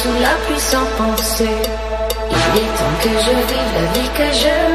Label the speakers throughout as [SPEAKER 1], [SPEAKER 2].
[SPEAKER 1] sous la pluie penser. Il est temps que je vive la vie que je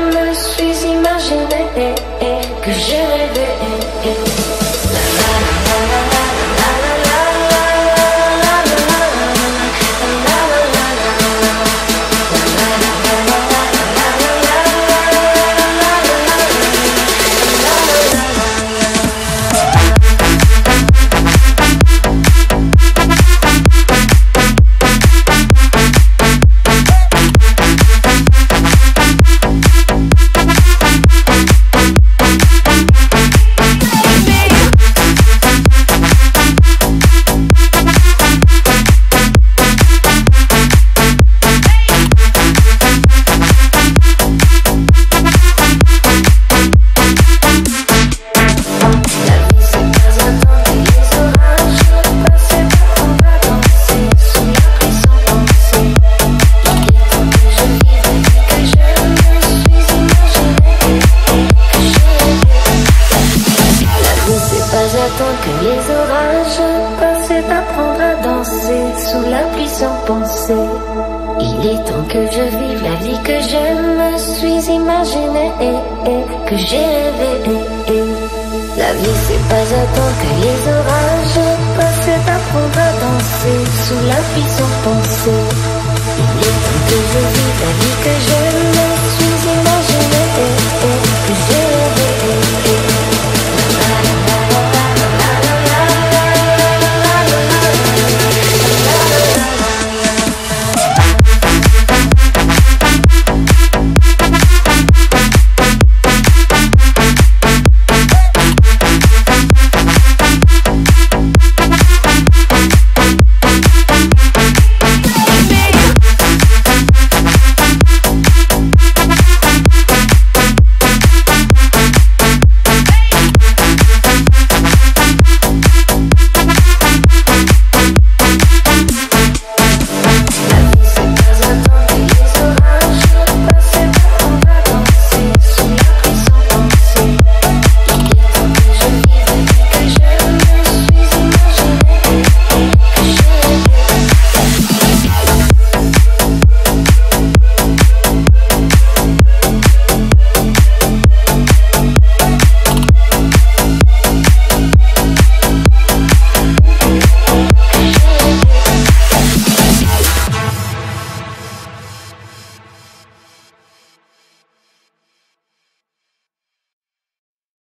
[SPEAKER 1] J'attends que les orages passent d'apprendre à danser sous la pluie sans penser. Il est temps que je vive la vie que je me suis imaginée, que j'ai rêvé. La vie c'est pas attendre que les orages passent d'apprendre à danser sous la pluie sans penser. Il est temps que je vive la vie que je